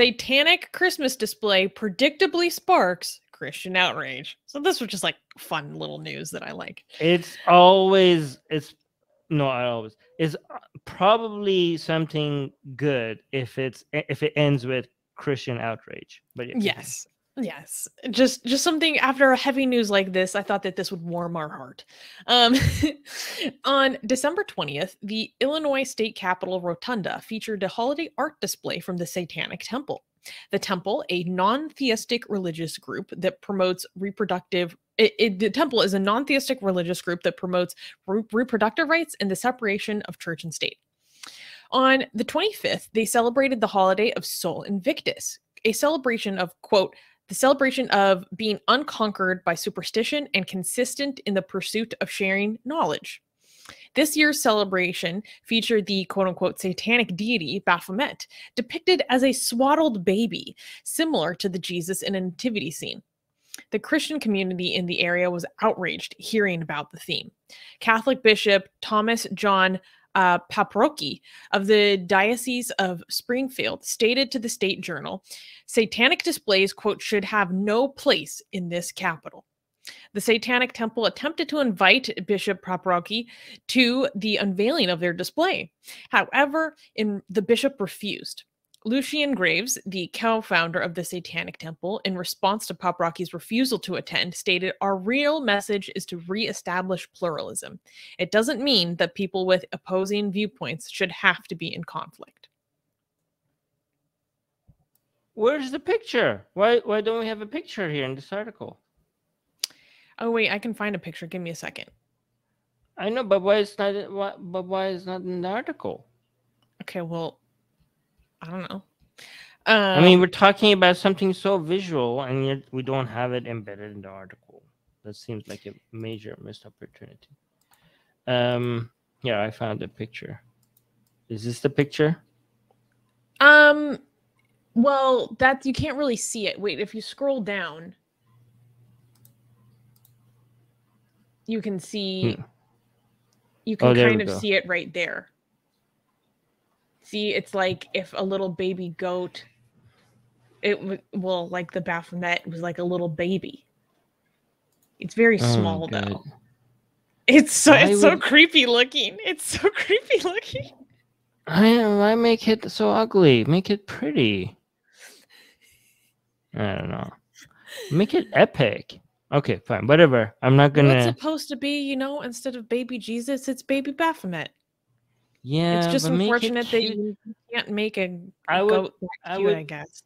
Satanic Christmas display predictably sparks Christian outrage. So this was just like fun little news that I like. It's always it's no, I always it's uh, probably something good if it's if it ends with Christian outrage. But yeah, Yes. Yes. Just just something after a heavy news like this, I thought that this would warm our heart. Um on December 20th, the Illinois State Capitol Rotunda featured a holiday art display from the Satanic Temple. The temple, a non-theistic religious group that promotes reproductive it, it- the temple is a non-theistic religious group that promotes re- reproductive rights and the separation of church and state. On the 25th, they celebrated the holiday of Sol Invictus, a celebration of, quote, the celebration of being unconquered by superstition and consistent in the pursuit of sharing knowledge. This year's celebration featured the quote unquote satanic deity Baphomet, depicted as a swaddled baby, similar to the Jesus in a nativity scene. The Christian community in the area was outraged hearing about the theme. Catholic Bishop Thomas John uh, Paprocki of the Diocese of Springfield stated to the State Journal satanic displays, quote, should have no place in this capital. The Satanic Temple attempted to invite Bishop Paprocki to the unveiling of their display. However, in, the bishop refused. Lucien Greaves, the co-founder of the Satanic Temple, in response to Pop Paprocki's refusal to attend, stated, "Our real message is to reestablish pluralism. It doesn't mean that people with opposing viewpoints should have to be in conflict." Where's the picture? Why why don't we have a picture here in this article? Oh wait, I can find a picture. Give me a second. I know, but why is not why, but why is not in the article? Okay, well, I don't know. Um, I mean, we're talking about something so visual, and yet we don't have it embedded in the article. That seems like a major missed opportunity. Um, yeah, I found the picture. Is this the picture? Um, well, that you can't really see it. Wait, if you scroll down, you can see. Hmm. You Oh, can there kind of go. see it right there. See, it's like if a little baby goat. It w- well, like the Baphomet was like a little baby. It's very Oh, small God. though. It's so Why it's so creepy looking. It's so creepy looking. I why make it so ugly? Make it pretty. I don't know. Make it epic. Okay, fine, whatever. I'm not gonna. it's supposed to be, you know, instead of baby Jesus, it's baby Baphomet. Yeah, it's just make it unfortunate that you can't make a I would- goat I cute, I would- guess.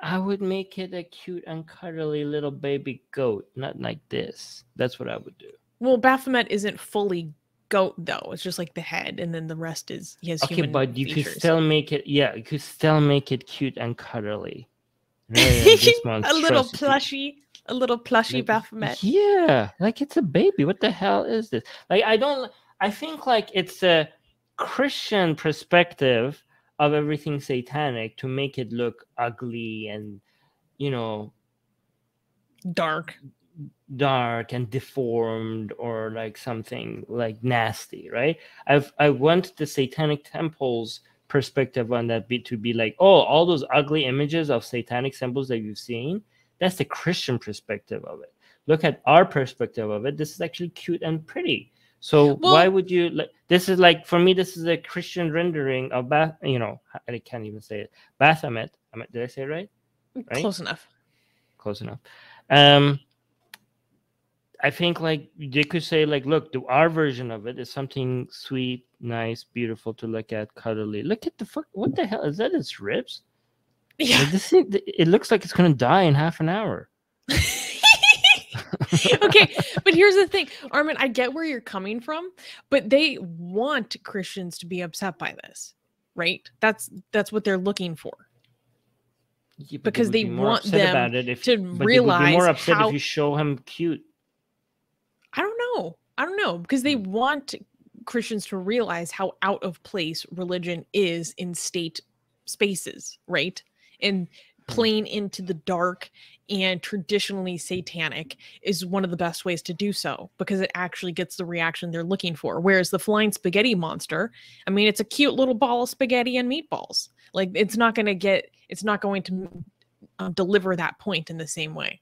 I would make it a cute and cuddly little baby goat, not like this. That's what I would do. Well, Baphomet isn't fully goat though. It's just like the head, and then the rest is he has Okay, human but you could still make it. Yeah, you could still make it cute and cuddly. a little plushy, a little plushy Like, Baphomet. Yeah, like it's a baby. What the hell is this? Like I don't. I think like it's a Christian perspective of everything satanic to make it look ugly and you know Dark. dark and deformed or like something like nasty right? I've i want the satanic temples perspective on that be to be like oh all those ugly images of satanic symbols that you've seen that's the christian perspective of it. Look at our perspective of it. This is actually cute and pretty so why would you like this is like for me this is a christian rendering of bath you know i can't even say it baphomet did i say it right Right? Close enough. close enough. Um, I think like they could say like, look, the, our version of it is something sweet, nice, beautiful to look at, cuddly. Look at the fuck. What the hell is that? Its ribs? Yeah. Like, this thing, it looks like it's gonna die in half an hour. okay, but here's the thing, Armin. I get where you're coming from, but they want Christians to be upset by this, right? That's that's what they're looking for. Yeah, Because they be want them if, to but they be realize more upset how- if you show him cute. I don't know. I don't know because they Hmm. want Christians to realize how out of place religion is in state spaces, right? And Hmm. playing into the dark and traditionally satanic is one of the best ways to do so because it actually gets the reaction they're looking for. Whereas the flying spaghetti monster, I mean, it's a cute little ball of spaghetti and meatballs. Like it's not going to get it's not going to um, deliver that point in the same way.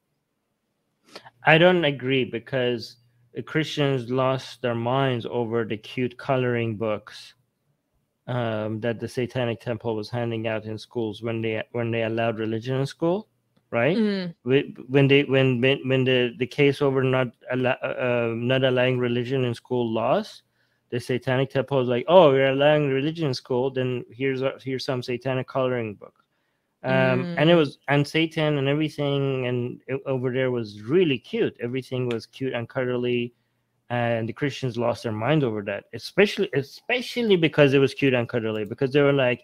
I don't agree because the Christians lost their minds over the cute coloring books um, that the Satanic Temple was handing out in schools when they when they allowed religion in school, right? Mm. When they when when the the case over not allow, uh, not allowing religion in school lost, the Satanic Temple was like, "Oh, you're allowing religion in school, then here's a, here's some Satanic coloring book." Um, mm. and it was and Satan and everything and it, over there was really cute. Everything was cute and cuddly and the Christians lost their mind over that, especially especially because it was cute and cuddly. Because they were like,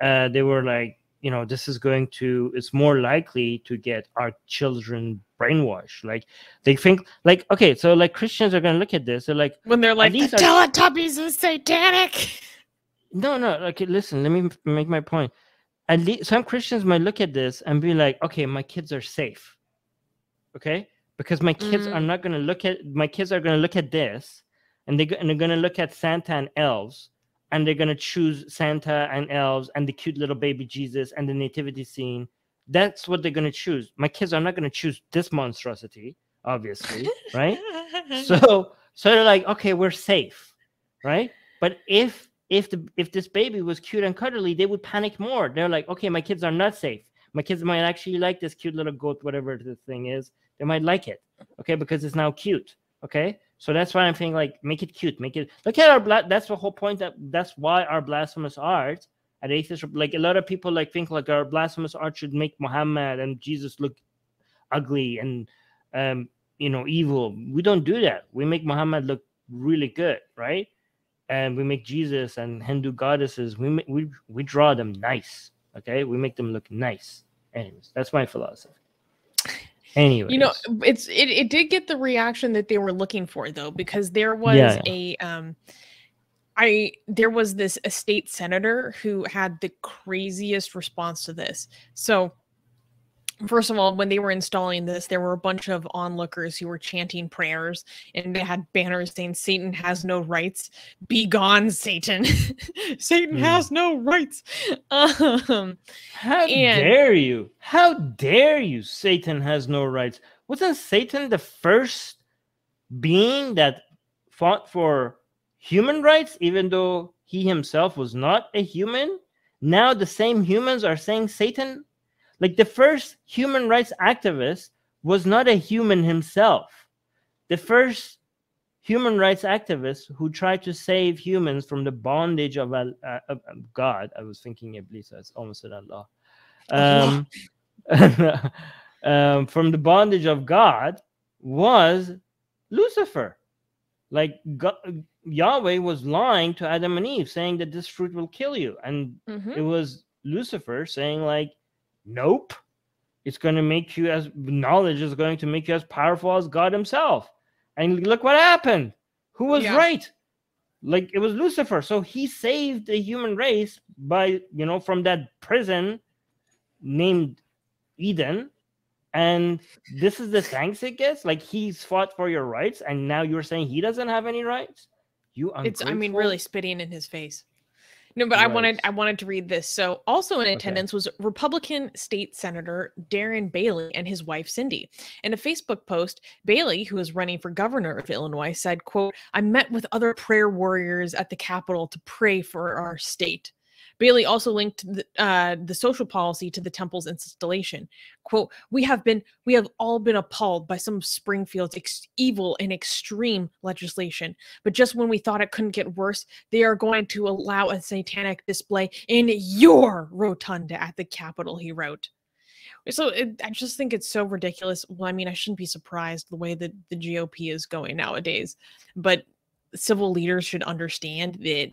uh, they were like, you know, this is going to, it's more likely to get our children brainwashed. Like they think, like, okay, so like Christians are gonna look at this. They're like, when they're like, these the Teletubbies is satanic. No, no. Okay, listen. Let me make my point. At least some Christians might look at this and be like, okay, my kids are safe. Okay, because my kids mm. are not going to look at my kids are going to look at this and, they, and they're going to look at santa and elves and they're going to choose santa and elves and the cute little baby jesus and the nativity scene. That's what they're going to choose. My kids are not going to choose this monstrosity obviously right? So so they're like okay we're safe right? But if if the if this baby was cute and cuddly they would panic more. They're like okay my kids are not safe. My kids might actually like this cute little goat whatever this thing is they might like it okay because it's now cute okay? So that's why i'm saying like make it cute make it look at our bla- that's the whole point that that's why our blasphemous art at atheist like a lot of people like think like our blasphemous art should make muhammad and jesus look ugly and um you know evil. We don't do that. We make muhammad look really good right? And we make jesus and hindu goddesses we we we draw them nice okay? We make them look nice. Anyways that's my philosophy Anyway, you know, it's it, it did get the reaction that they were looking for though, because there was yeah, yeah. a um I there was this estate senator who had the craziest response to this. So First of all, when they were installing this, there were a bunch of onlookers who were chanting prayers and they had banners saying, Satan has no rights. Be gone, Satan. Satan mm. has no rights. Um, How and, dare you? How dare you? Satan has no rights. Wasn't Satan the first being that fought for human rights, even though he himself was not a human? Now the same humans are saying Satan like the first human rights activist was not a human himself. The first human rights activist who tried to save humans from the bondage of, uh, of God. I was thinking Iblis, I almost said Allah. Um, um, from the bondage of God was Lucifer. Like God, Yahweh was lying to Adam and Eve, saying that this fruit will kill you, and mm-hmm. it was Lucifer saying like Nope. It's going to make you as knowledge is going to make you as powerful as God Himself. And look what happened. Who was yeah. right? Like it was Lucifer. So he saved the human race by, you know, from that prison named Eden. And this is the thanks it gets. Like he's fought for your rights, and now you're saying he doesn't have any rights. You, ungrateful? it's I mean, really spitting in his face. No, but right. I wanted I wanted to read this. So also in attendance okay. was Republican State Senator Darren Bailey and his wife Cindy. In a Facebook post, Bailey, who is running for governor of Illinois, said, quote, I met with other prayer warriors at the Capitol to pray for our state. Bailey also linked the, uh, the social policy to the temple's installation. "Quote: We have been, we have all been appalled by some of Springfield's evil and extreme legislation. But just when we thought it couldn't get worse, they are going to allow a satanic display in your rotunda at the Capitol." He wrote. So it, I just think it's so ridiculous. Well, I mean, I shouldn't be surprised the way that the GOP is going nowadays, but civil leaders should understand that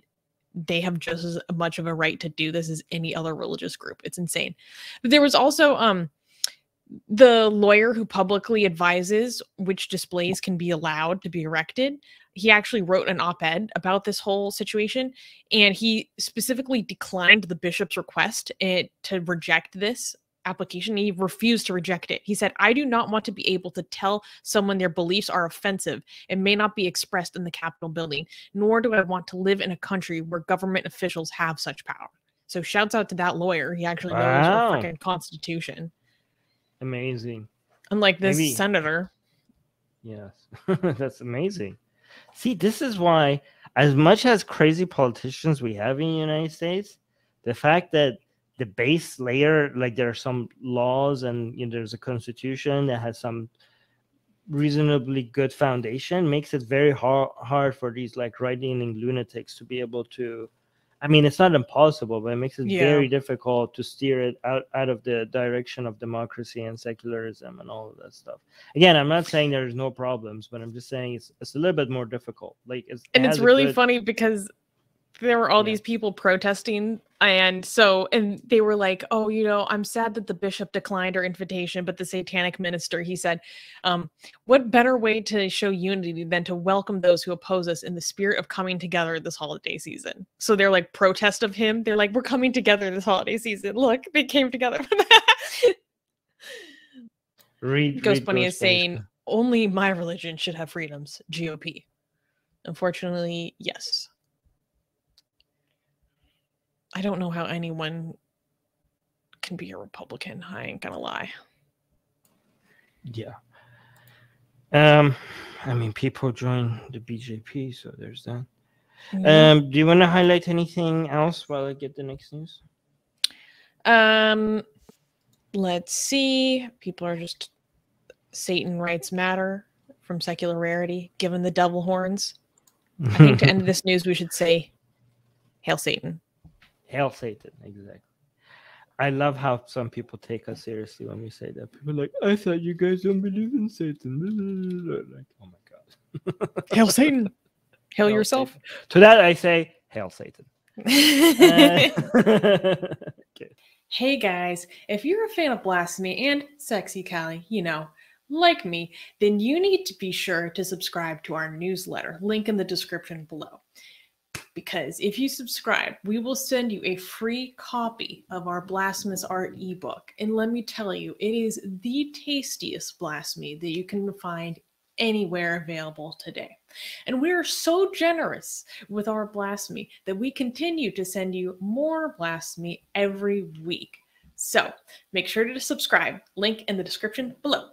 they have just as much of a right to do this as any other religious group. It's insane. But there was also um the lawyer who publicly advises which displays can be allowed to be erected he actually wrote an op-ed about this whole situation and he specifically declined the bishop's request it, to reject this application. He refused to reject it. He said, I do not want to be able to tell someone their beliefs are offensive and may not be expressed in the Capitol building, nor do I want to live in a country where government officials have such power. So shouts out to that lawyer. He actually knows Wow. freaking constitution. Amazing. Unlike this Maybe- senator. Yes, that's amazing. See, this is why, as much as crazy politicians we have in the United States, the fact that the base layer, like there are some laws and you know, there's a constitution that has some reasonably good foundation, makes it very hard hard for these like right-leaning lunatics to be able to. I mean, it's not impossible, but it makes it Yeah. very difficult to steer it out, out of the direction of democracy and secularism and all of that stuff again i'm not saying there's no problems but i'm just saying it's, it's a little bit more difficult like it's, it and it's really good- funny because there were all Yeah. these people protesting and so and they were like oh you know i'm sad that the bishop declined our invitation but the satanic minister he said um what better way to show unity than to welcome those who oppose us in the spirit of coming together this holiday season so they're like protest of him they're like we're coming together this holiday season look they came together for that read, Ghost read Bunny is Ghostface. saying only my religion should have freedoms. GOP. Unfortunately, yes. I don't know how anyone can be a Republican. I ain't gonna lie. yeah um i mean people join the bjp so there's that um do you want to highlight anything else while i get the next news Um, let's see. People are just Satan rights matter from secular rarity. Given the devil horns, I think to end this news, we should say, "Hail Satan." Hail Satan, exactly. I love how some people take us seriously when we say that. People are like, I thought you guys don't believe in Satan. Like, oh my god. Hail Satan. Hail, Hail yourself. Satan. To that I say, Hail Satan. Uh, okay. Hey guys, if you're a fan of Blasphemy and Sexy Callie, you know, like me, then you need to be sure to subscribe to our newsletter, link in the description below. Because if you subscribe, we will send you a free copy of our Blasphemous Art ebook. And let me tell you, it is the tastiest blasphemy that you can find anywhere available today. And we are so generous with our blasphemy that we continue to send you more blasphemy every week. So make sure to subscribe. Link in the description below.